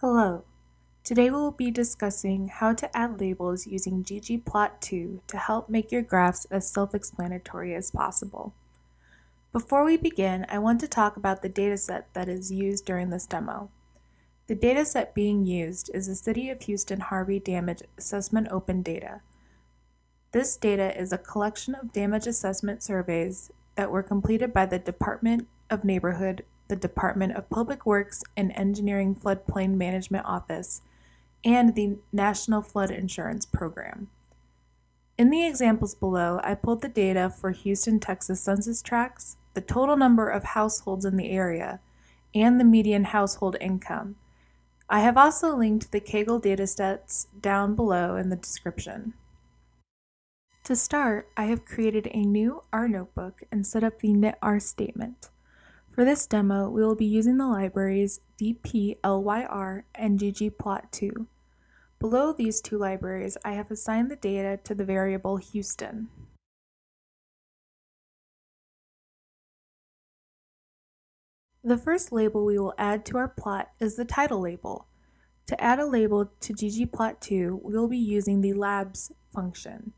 Hello. Today we will be discussing how to add labels using ggplot2 to help make your graphs as self-explanatory as possible. Before we begin, I want to talk about the dataset that is used during this demo. The dataset being used is the City of Houston Harvey Damage Assessment Open Data. This data is a collection of damage assessment surveys that were completed by the Department of Neighborhood, the Department of Public Works and Engineering Floodplain Management Office, and the National Flood Insurance Program. In the examples below, I pulled the data for Houston, Texas census tracts, the total number of households in the area, and the median household income. I have also linked the Kaggle datasets down below in the description. To start, I have created a new R notebook and set up the knitr statement. For this demo, we will be using the libraries dplyr and ggplot2. Below these two libraries, I have assigned the data to the variable Houston. The first label we will add to our plot is the title label. To add a label to ggplot2, we will be using the labs function.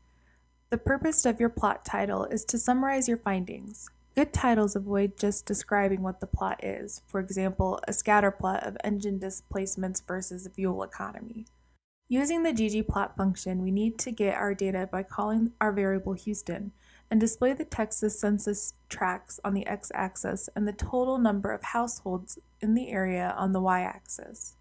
The purpose of your plot title is to summarize your findings. Good titles avoid just describing what the plot is, for example, a scatter plot of engine displacements versus fuel economy. Using the ggplot function, we need to get our data by calling our variable Houston and display the Texas census tracts on the x-axis and the total number of households in the area on the y-axis.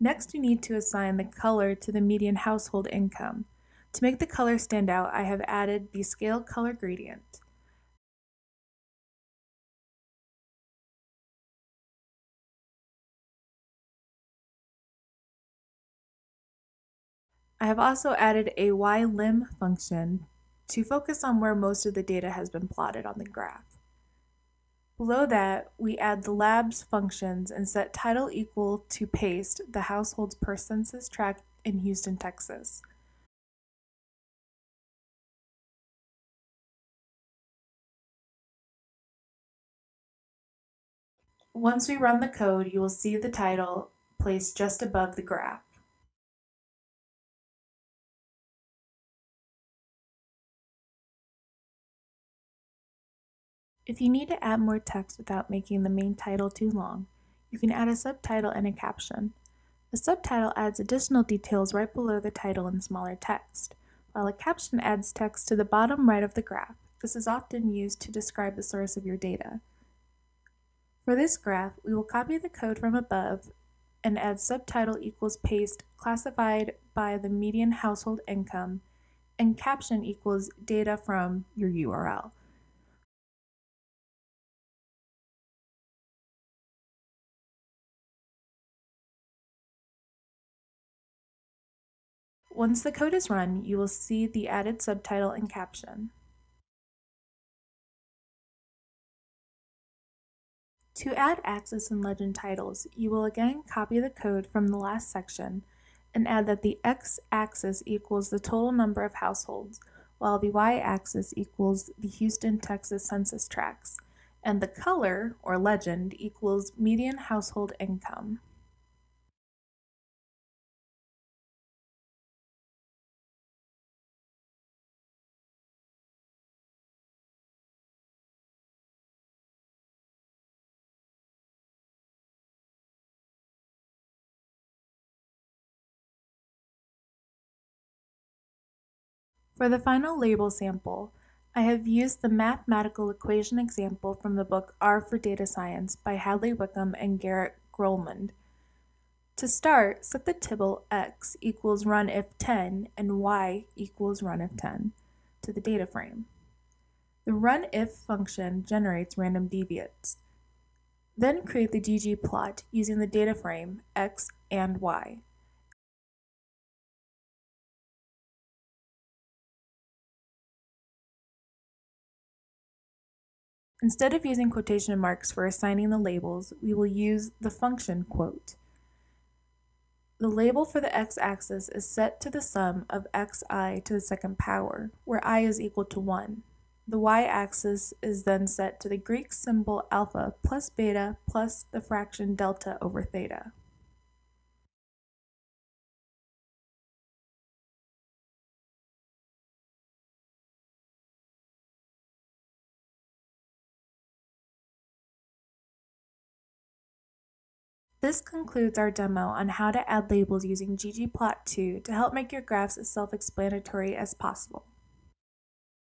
Next, we need to assign the color to the median household income. To make the color stand out, I have added the scale color gradient. I have also added a ylim function to focus on where most of the data has been plotted on the graph. Below that, we add the labs functions and set title equal to paste the households per census tract in Houston, Texas. Once we run the code, you will see the title placed just above the graph. If you need to add more text without making the main title too long, you can add a subtitle and a caption. A subtitle adds additional details right below the title in smaller text, while a caption adds text to the bottom right of the graph. This is often used to describe the source of your data. For this graph, we will copy the code from above and add subtitle equals paste classified by the median household income and caption equals data from your URL. Once the code is run, you will see the added subtitle and caption. To add axis and legend titles, you will again copy the code from the last section and add that the x-axis equals the total number of households, while the y-axis equals the Houston, Texas census tracts, and the color, or legend, equals median household income. For the final label sample, I have used the mathematical equation example from the book R for Data Science by Hadley Wickham and Garrett Grolemund. To start, set the tibble x equals runif 10 and y equals runif 10 to the data frame. The runif function generates random deviates. Then create the ggplot using the data frame x and y. Instead of using quotation marks for assigning the labels, we will use the function quote. The label for the x-axis is set to the sum of xi to the second power, where i is equal to 1. The y-axis is then set to the Greek symbol alpha plus beta plus the fraction delta over theta. This concludes our demo on how to add labels using ggplot2 to help make your graphs as self-explanatory as possible.